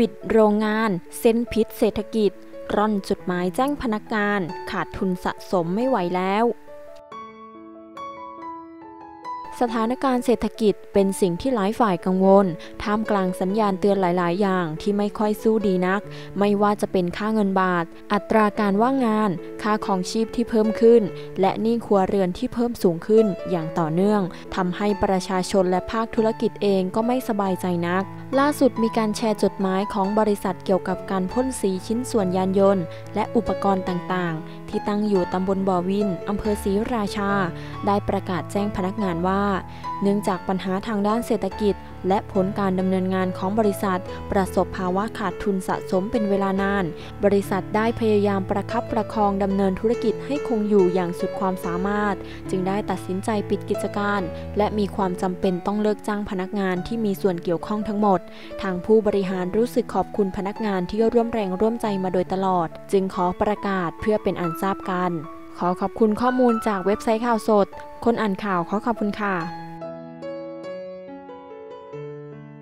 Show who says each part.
Speaker 1: ปิดโรงงาน เส้นพิษเศรษฐกิจ ร่อนจดหมายแจ้งพนักงาน ขาดทุนสะสมไม่ไหวแล้วสถานการณ์เศรษฐกิจเป็นสิ่งที่หลายฝ่ายกังวล ท่ามกลางสัญญาณเตือนหลาย ๆ อย่างที่ไม่ค่อยสู้ดีนัก ไม่ว่าจะเป็นค่าเงินบาท อัตราการว่างงาน ค่าของชีพที่เพิ่มขึ้น และหนี้ครัวเรือนที่เพิ่มสูงขึ้นอย่างต่อเนื่องทำให้ประชาชนและภาคธุรกิจเองก็ไม่สบายใจนัก ล่าสุดมีการแชร์จดหมายของบริษัทเกี่ยวกับการพ่นสีชิ้นส่วนยานยนต์ และอุปกรณ์ต่างๆ ที่ตั้งอยู่ตำบลบ่อวินอำเภอศรีราชา ได้ประกาศแจ้งพนักงานว่า เนื่องจากปัญหาทางด้านเศรษฐกิจ และผลการดำเนินงานของบริษัท ประสบภาวะขาดทุนสะสมเป็นเวลานาน บริษัทได้พยายามประคับประคองดำเนินธุรกิจให้คงอยู่อย่างสุดความสามารถ จึงได้ตัดสินใจปิดกิจการ และมีความจำเป็นต้องเลิกจ้างพนักงานที่มีส่วนเกี่ยวข้องทั้งหมดทางผู้บริหารรู้สึกขอบคุณพนักงานที่ร่วมแรงร่วมใจมาโดยตลอด จึงขอประกาศเพื่อเป็นอันทราบกัน ขอขอบคุณข้อมูลจากเว็บไซต์ข่าวสด คนอ่านข่าวขอขอบคุณค่ะ